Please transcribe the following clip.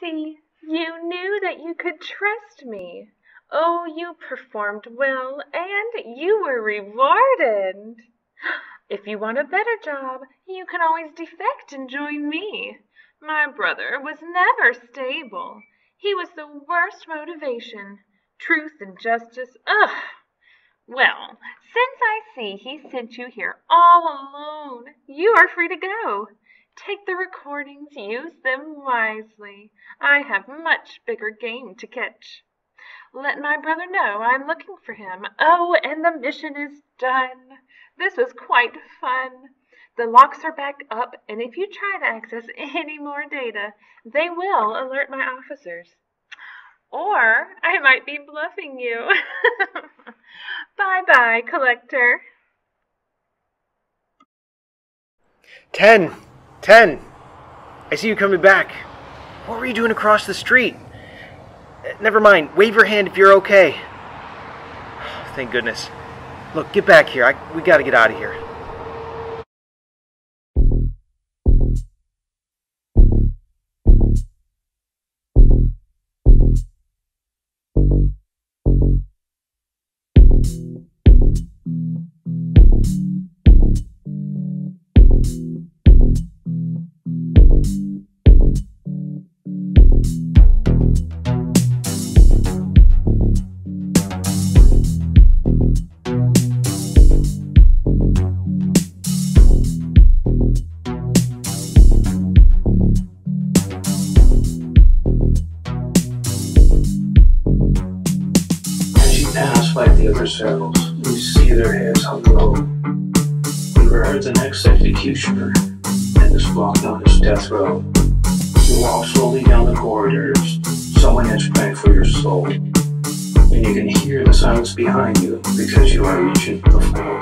See, you knew that you could trust me. Oh, you performed well, and you were rewarded. If you want a better job, you can always defect and join me. My brother was never stable. He was the worst motivation. Truth and justice, ugh! Well, since I see he sent you here all alone, you are free to go. Take the recordings, use them wisely. I have much bigger game to catch. Let my brother know I'm looking for him. Oh, and the mission is done. This was quite fun. The locks are back up, and if you try to access any more data, they will alert my officers. Or I might be bluffing you. bye bye, collector. Ten! Ten! I see you coming back. What were you doing across the street? Uh, Never mind. Wave your hand if you're okay. Thank goodness. Look, get back here. I, we gotta get out of here. Other cells, you see their heads hung low. we're heard the next executioner, and is blocked on his death row. You walk slowly down the corridors, someone has prayed for your soul. And you can hear the silence behind you because you are reaching the final